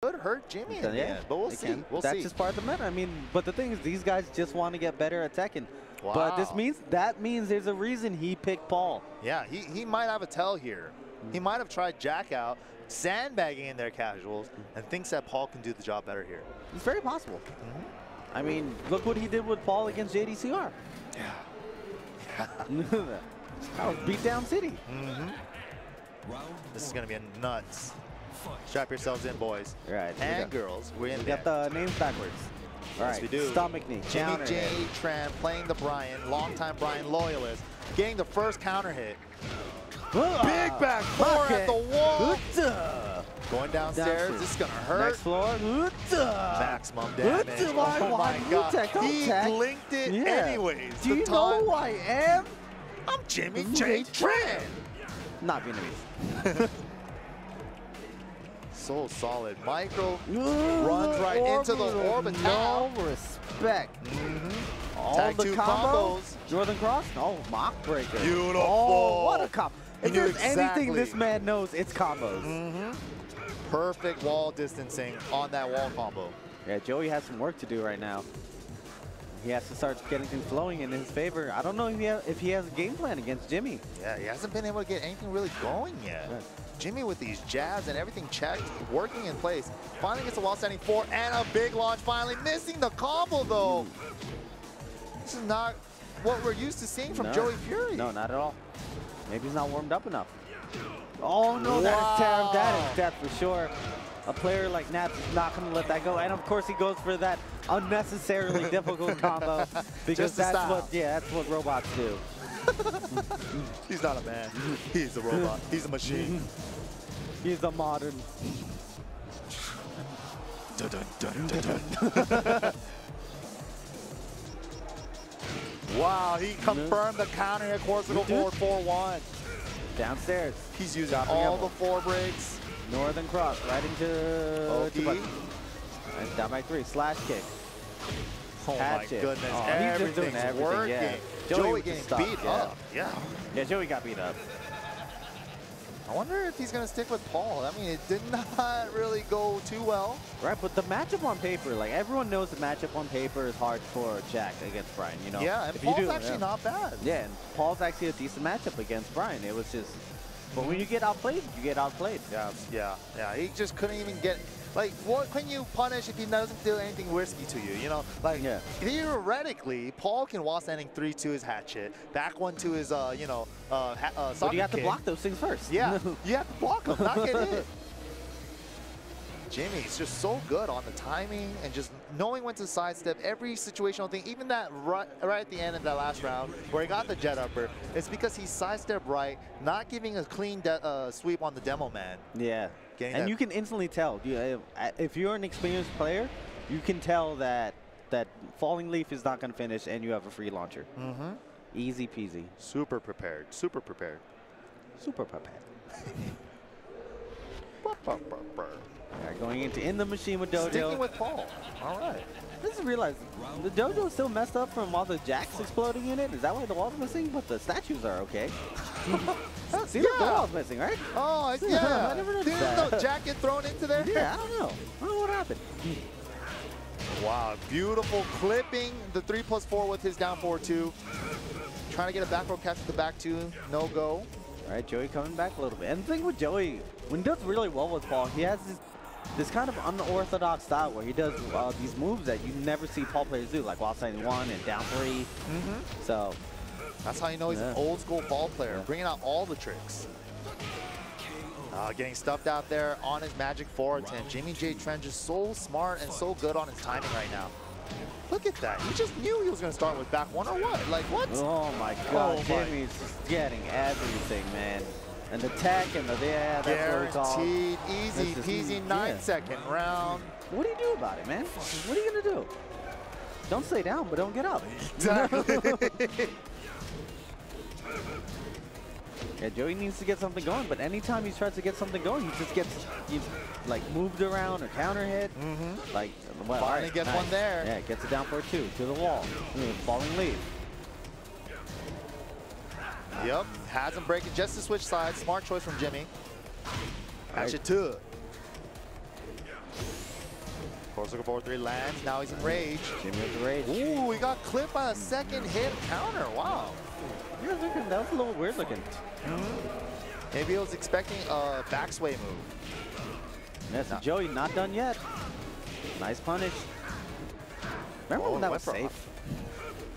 could hurt Jimmy in the yeah, end, but we'll see. can. We'll That's see. just part of the meta. I mean, but the thing is, these guys just want to get better at Tekken. But this means that means there's a reason he picked Paul. Yeah, he, he might have a tell here. He might have tried Jack out, sandbagging in their casuals, and thinks that Paul can do the job better here. It's very possible. Mm-hmm. I mean, look what he did with Paul against JDCR. Yeah. that was beat down city. Mm-hmm. This is going to be a nuts. Strap yourselves in, boys. Right. And got- girls, we're in We there. got the names backwards. All Yes, right. we do. Stomach knee. Jimmy counter J. hit. Tran playing the Bryan, longtime Bryan loyalist, getting the first counter hit. Ah, Big back four at the wall. Hutta. Going downstairs, Downstairs. this is going to hurt. Next floor. Hutta. Maximum damage. Oh my you god. He blinked it Yeah. anyways. Do you know who I am? I'm Jimmy J. Tran. Not Vietnamese. So solid. Micro runs right into the orbital. No respect. Mm-hmm. All Tag the combos. combos. Northern Cross? No, Mach Breaker. Beautiful. Oh, what a combo. If there's anything this man knows, it's combos. Mm-hmm. Perfect wall distancing on that wall combo. Yeah, Joey has some work to do right now. He has to start getting things flowing in his favor. I don't know if he, ha if he has a game plan against Jimmy. Yeah, he hasn't been able to get anything really going yet. Jimmy with these jabs and everything checked, working in place. Finally gets a wall standing four and a big launch finally. Missing the combo though. This is not what we're used to seeing from No. Joey Fury. No, not at all. Maybe he's not warmed up enough. Oh no, Wow. that is death. That is death for sure. A player like Naps is not going to let that go. And of course he goes for that unnecessarily difficult combo because Just that's style. what yeah, that's what robots do. He's not a man. He's a robot. He's a machine. He's a modern. Dun, dun, dun, dun, dun. wow, he confirmed the counter at Corsical forward 4-1. Downstairs. He's using Dropping all elbow. the four breaks. Northern Cross right into. Tubaki. And down by three. Slash kick. Oh my Hatchet. goodness, Oh, doing everything, working. yeah. Joey, Joey getting stuff, beat yeah. up. Yeah. Yeah, Joey got beat up. I wonder if he's going to stick with Paul. I mean, it did not really go too well. Right, but the matchup on paper, like everyone knows the matchup on paper is hard for Jack against Bryan, you know? Yeah, and If Paul's do, actually yeah. not bad. Yeah, and Paul's actually a decent matchup against Bryan. It was just, but when you get outplayed, you get outplayed. Yeah, yeah, yeah. He just couldn't even get. Like, what can you punish if he doesn't do anything risky to you? You know, like Yeah. theoretically, Paul can wall standing three to his hatchet, back one to his, uh, you know, uh, ha- uh But you have to block those things first. Yeah, you have to block them, not get hit. Jimmy's just so good on the timing and just knowing when to sidestep every situational thing. Even that right, right at the end of that last round where he got the jet upper, it's because he sidestepped right, not giving a clean de- uh, sweep on the demo man. Yeah. Getting and you can instantly tell. You, uh, if you're an experienced player, you can tell that that falling leaf is not going to finish, and you have a free launcher. Mm-hmm. Easy peasy. Super prepared, super prepared. Super prepared. All right, going into in the machine with Dojo. Sticking with Paul. All right. I just realized the dojo is still messed up from all the jacks exploding in it. Is that why the wall's missing? But the statues are okay. See, the wall's missing, right? Oh, I- Yeah, yeah. I never noticed Didn't that. the jacket thrown into there? Yeah, I don't know. I don't know what happened. Wow, beautiful clipping the three plus four with his down four two. Trying to get a back row catch with the back two, no go. All right, Joey coming back a little bit. And the thing with Joey, when he does really well with Paul, he has this, this kind of unorthodox style where he does uh, these moves that you never see Paul players do, like while standing one and down 3 Mm-hmm. So, That's how you know he's an old school Paul player, Yeah. bringing out all the tricks. Uh, getting stuffed out there on his magic four attempt. Jimmy J. Tran just so smart and so good on his timing right now. Look at that. He just knew he was going to start with back one or what? Like, what? oh my oh God, Oh my- Jimmy's just getting everything, man. And the tech and the, yeah, that's what it's all. Guaranteed, easy peasy, nine-second yeah. round. What do you do about it, man? What are you going to do? Don't stay down, but don't get up. Exactly. Yeah, Joey needs to get something going, but anytime he tries to get something going, he just gets he's like moved around or counter hit. mm-hmm. Like, well, Finally alright, gets nice. one there. Yeah, gets it down for a two to the wall. Mm, falling leaf. Yep, has him breaking just to switch sides. Smart choice from Jimmy. Right. Hatchet two. Corsica forward three lands. Now he's in rage. Jimmy with the rage. Ooh, he got clipped by a second hit counter. Wow. You were looking, that was a little weird looking. Maybe he was expecting a backsway move. Yes, No. Joey not done yet. Nice punish. Remember Oh, when that was safe?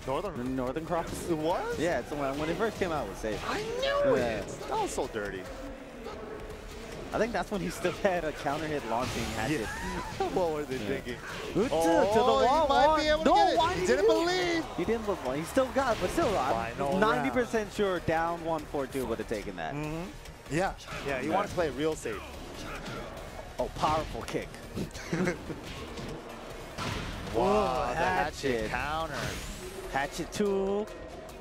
The Northern. Northern Cross? It was? Yeah, it's when, when it first came out, it was safe. I knew Yeah. it. That was so dirty. I think that's when he still had a counter hit launching hatchet. what were they Yeah. thinking? To- Oh, to the wall. he might wall. be able to get it. He did didn't do- believe. He didn't look well. He still got, but still, I'm 90% sure down 1-4-2 would have taken that. Mm-hmm. Yeah. Yeah, you Yeah. want to play it real safe. Oh, powerful kick. Wow, the hatchet. hatchet counter Hatchet 2.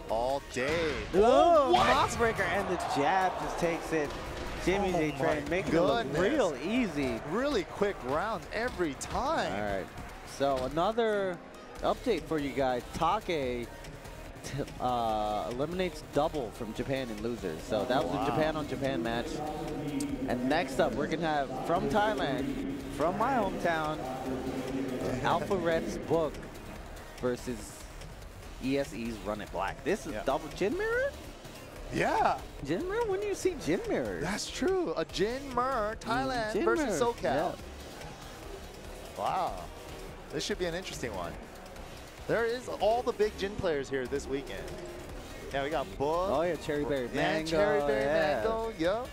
all day. Oh, what? box breaker, and the jab just takes it. Jimmy Oh J Train making it look real easy. Really quick round every time. All right. So another update for you guys. Take uh, eliminates double from Japan in losers. So that was Wow. a Japan on Japan match. And next up, we're gonna have from Thailand, from my hometown, Alpha Red's book versus ESE's Run It Black. This is Yeah. double chin Mirror. Yeah, Jin Mirror? When do you see Jin Mirror? that's true. A Jin Mer, mm, Thailand Jin versus SoCal. yeah. Wow. This should be an interesting one. There is all the big Jin players here this weekend. Yeah, we got Book. Oh yeah, Cherry Berry Mango. yeah, Cherry Berry yeah. Mango. Yup.